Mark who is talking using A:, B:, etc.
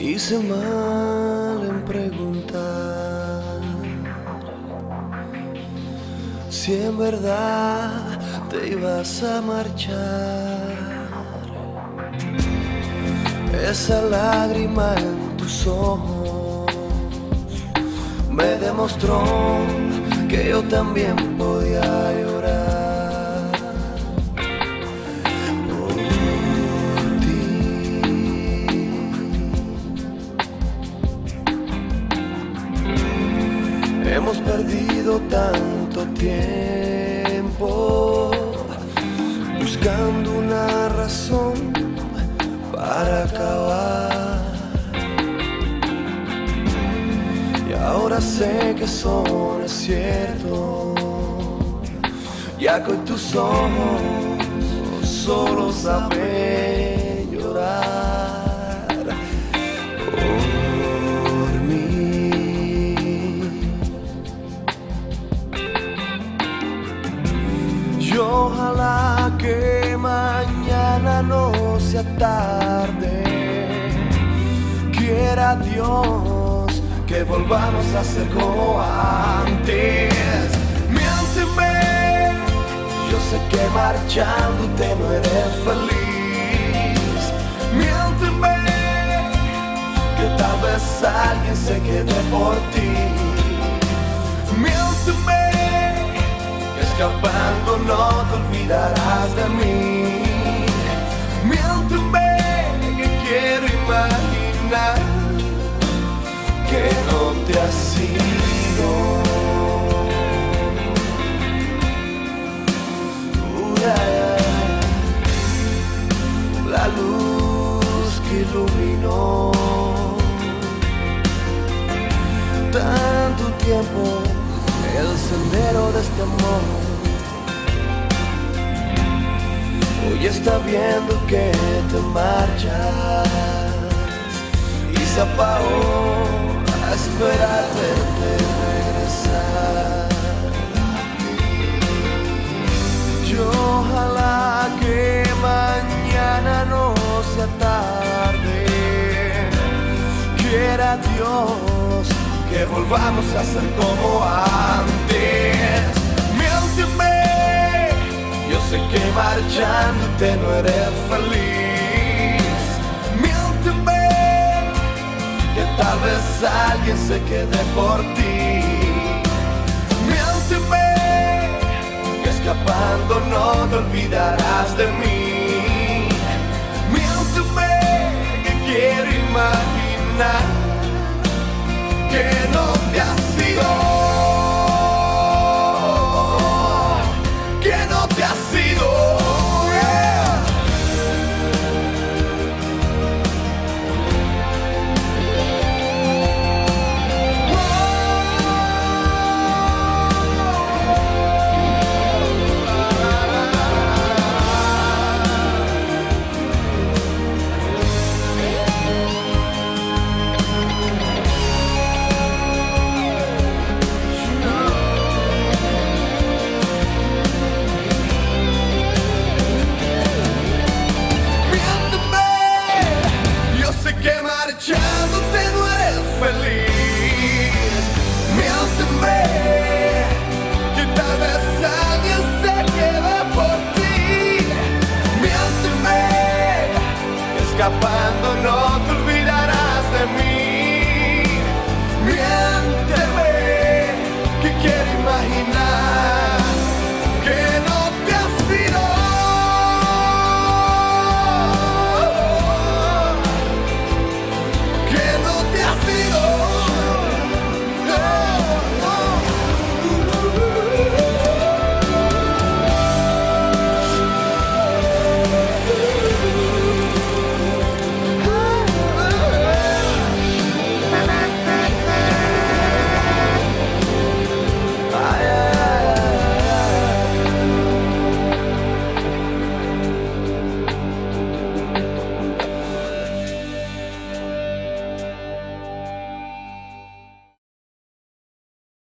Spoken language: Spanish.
A: Hice mal en preguntar si en verdad te ibas a marchar. Esa lágrima en tus ojos me demostró que yo también podía llorar. Perdido tanto tiempo buscando una razón para acabar. Y ahora sé que eso no es cierto, ya que tus ojos solo saben no sea tarde. Quiera Dios que volvamos a ser como antes. Miénteme, yo sé que marchándote no eres feliz. Miénteme, que tal vez alguien se quede por ti. Miénteme, escapando no te olvidarás de mí. Te has ido. La luz que iluminó tanto tiempo el sendero de este amor. Hoy está viendo que te marchas y se apagó esperar verte regresar. Yo ojalá que mañana no sea tarde. Quiera Dios que volvamos a ser como antes. Miénteme, yo sé que marchándote no eres feliz. Vez alguien se quede por ti. Miénteme, que escapando no te olvidarás de mí. Miénteme, que quiero imaginar